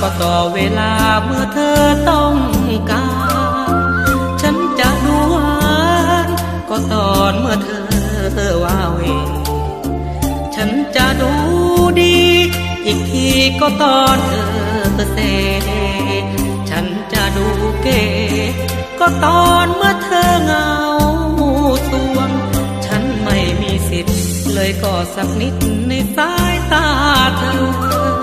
ก็ต่อเวลาเมื่อเธอต้องการ ฉันจะดูหวานก็ตอนเมื่อเธอว่าเว ฉันจะดูดี อีกทีก็ตอนเธอเซฉันจะดูเก๋ก็ตอนเมื่อเธอเงาสวง ฉันไม่มีสิทธิ์เลยก็สักนิดในสายตาเธอ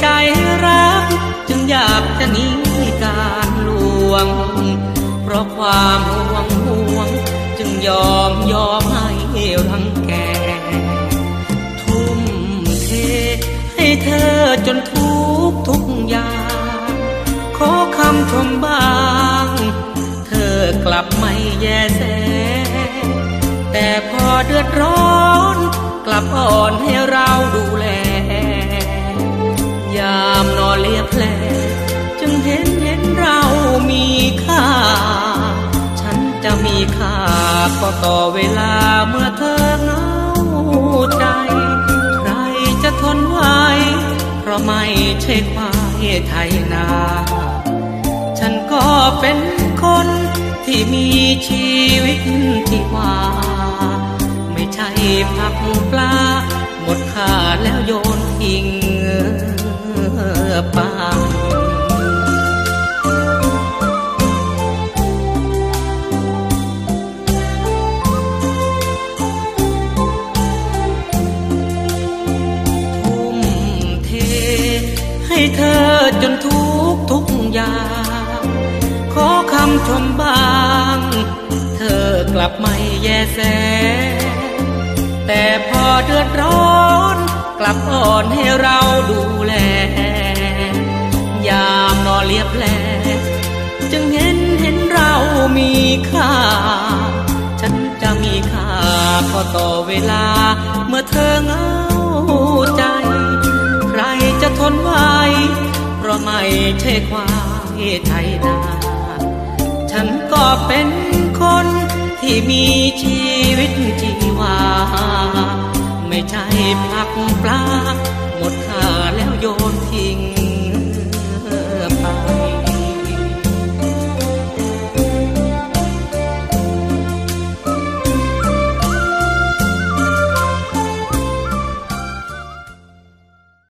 ใจรัก จึงอยากจะหนีการลวง เพราะความห่วงห่วง จึงยอมยอมให้รังแก ทุ่มเทให้เธอจนทุกทุกอย่าง ขอคำชมบ้าง เธอกลับไม่แยแส แต่พอเดือดร้อน กลับอ่อนให้เราดู แผลจึงเห็นเห็นเรามีค่า ฉันจะมีค่าก็ต่อเวลาเมื่อเธอเหงาใจ ใครจะทนไหวเพราะไม่ใช่ควายไทยนา ฉันก็เป็นคนที่มีชีวิตที่ว่าไม่ใช่ผักปลา หมดค่าแล้วโยนทิ้ง เธอจนทุกทุกอย่าง ขอคำชมบาง เธอกลับไม่แยแส แต่พอเดือดร้อน กลับอ่อนให้เราดูแล ยามนอนเลียบแผลจึงเห็นเห็นเรามีค่า ฉันจะมีค่าก็ต่อเวลาเมื่อเธอเงา ใช่ควายไทยนาฉันก็เป็นคนที่มีชีวิตชีวา ไม่ใช่ผักปลา